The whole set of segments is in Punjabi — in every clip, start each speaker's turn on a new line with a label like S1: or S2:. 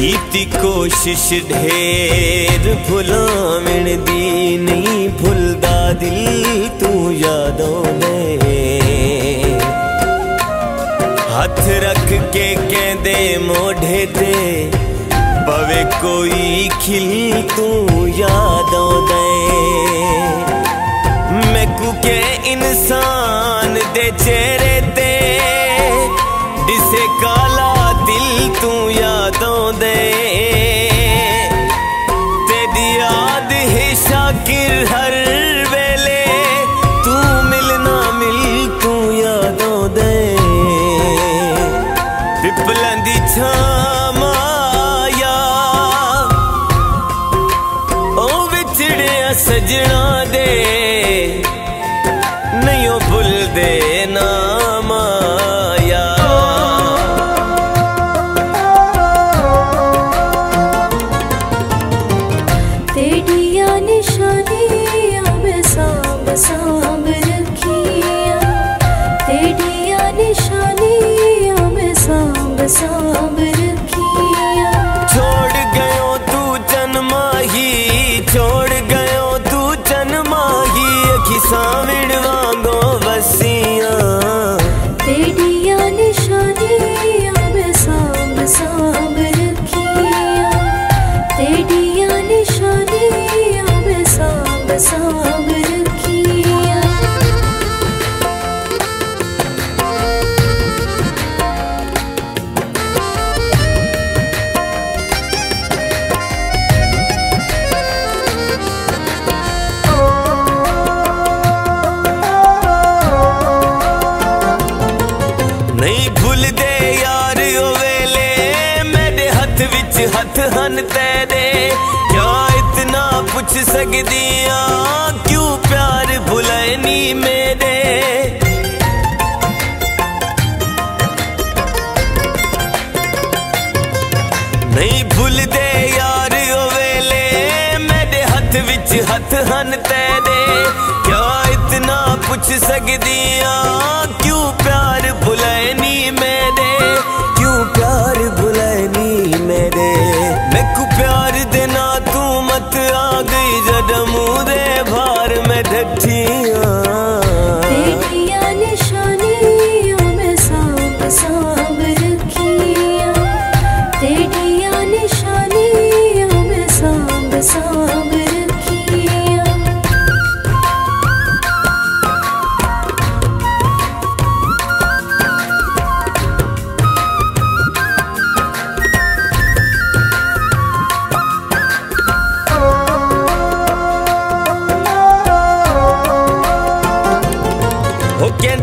S1: ਕੀਤੀ ਕੋਸ਼ਿਸ਼ ਢੇਰ ਭੁਲਾਵਣ ਦੀ ਨਹੀਂ, ਭੁੱਲਦਾ ਦਿਲ ਤੂੰ ਯਾਦੋਂ
S2: ਨੇ। ਹੱਥ ਰੱਖ ਕੇ ਕਹਿੰਦੇ ਮੋਢੇ ਤੇ ਪਵੇ ਕੋਈ ਖਿਲ ਤੂੰ ਯਾਦੋਂ
S1: ਦੇ ਮੈਂ ਕੁਕੇ ਇਨਸਾਨ ਦੇ ਚਿਹਰੇ ਸੱਜਣਾ ਦੇ ਨਹੀਂ ਉਹ ਭੁੱਲਦੇ ਨਾਮ
S2: ਆਇਆ। ਤੇਰੀਆਂ ਨਿਸ਼ਾਨੀਆਂ ਮੈਂ ਸਾਂਭ ਸਾਂਭ ਹੱਥ ਹਨ ਤੇਰੇ। ਕਿਆ ਇਤਨਾ ਪੁੱਛ ਸਕਦੀਆਂ? ਕਿਉਂ ਪਿਆਰ ਭੁਲਾਏ ਨੀ ਮੇਰੇ? ਨਹੀਂ ਭੁੱਲਦੇ ਯਾਰ ਉਹ ਵੇਲੇ। ਮੇਰੇ ਹੱਥ ਵਿੱਚ ਹੱਥ ਹਨ ਤੇਰੇ। ਕਿਆ ਇਤਨਾ ਪੁੱਛ ਸਕਦੀਆਂ? ਕਿਉਂ ਪਿਆਰ ਭੁਲਾਏ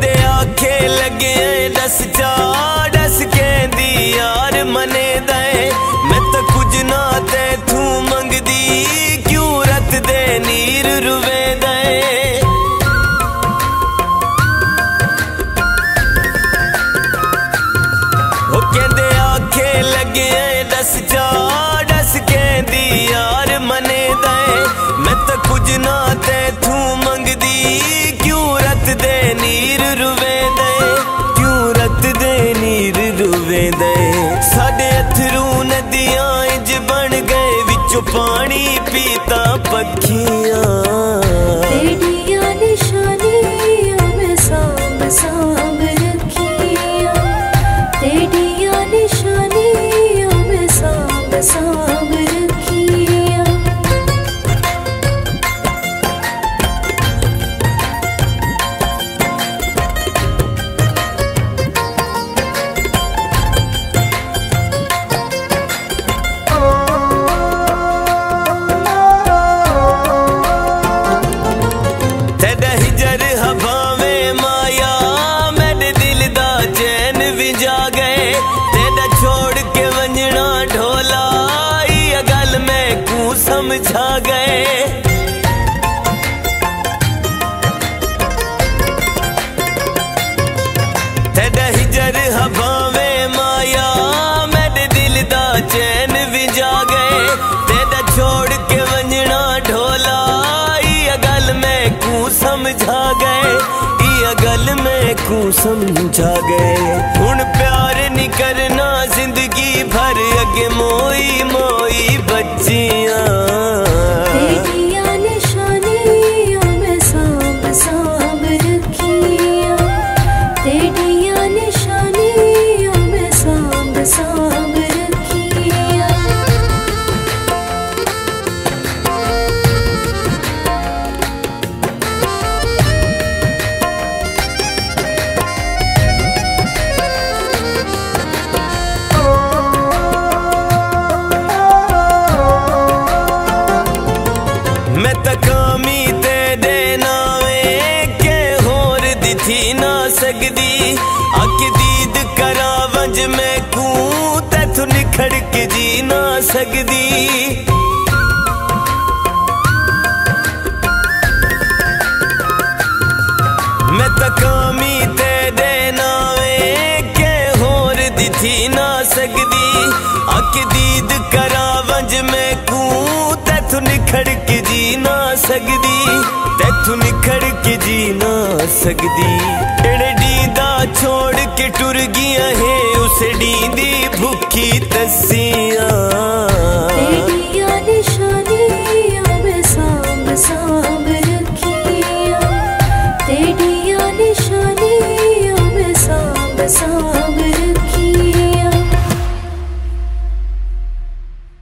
S2: ਉਹ ਆਖੇ ਲੱਗੇ ਦਸ ਜਾ, ਦਸ ਕਹਿੰਦੀ ਯਾਰ ਮਨੇ ਦਏ ਮੈਂ ਤਾਂ ਕੁਝ ਨਾ ਤੇ ਤੂੰ ਮੰਗਦੀ, ਕਿਉਂ ਰਤ ਦੇ ਨੀਰ ਰੁਵੇ ਦਏ ਉਹ ਕਹਿੰਦੇ ਆਖੇ ਲੱਗੇ ਦੱਸ ਜਾ, ਦਸ ਕਹਿੰਦੀ ਯਾਰ ਮਨੇ ਦਏ ਮੈਂ ਤਾਂ ਕੁਝ ਨਾ ਤੇ ਤੂੰ ਮੰਗਦੀ ਪਾਣੀ ਪੀਤਾ ਪੱਖੀਆਂ। ਤੇਰੀ कू समझा गए ਮੈਂ ਕੂ ਤੈਥੋਂ ਨਿਖੜ ਕੇ ਜੀ ਨਾ ਸਕਦੀ। ਮੈਂ ਤਾਂ ਕਾਮੀ ਤੇਰੇ ਨਾਵੇਂ ਕੇ ਹੋਰ ਦਿਥੀ ਨਾ ਸਕਦੀ। ਅੱਖ ਦੀਦ ਨਿਖੜ ਕੇ ਜੀ ਨਾ ਸਕਦੀ ਤੈਥੋਂ ਨਿਖੜ ਕੇ ਜੀ ਨਾ ਸਕਦੀ। ਏੜੇ ਡੀਂਦਾ ਛੋੜ ਕੇ ਟੁਰ ਗਿਆ ਹੈ, ਉਸ ਦੀ ਭੁੱਖੀ ਤਸੀਆਂ।
S1: तेरी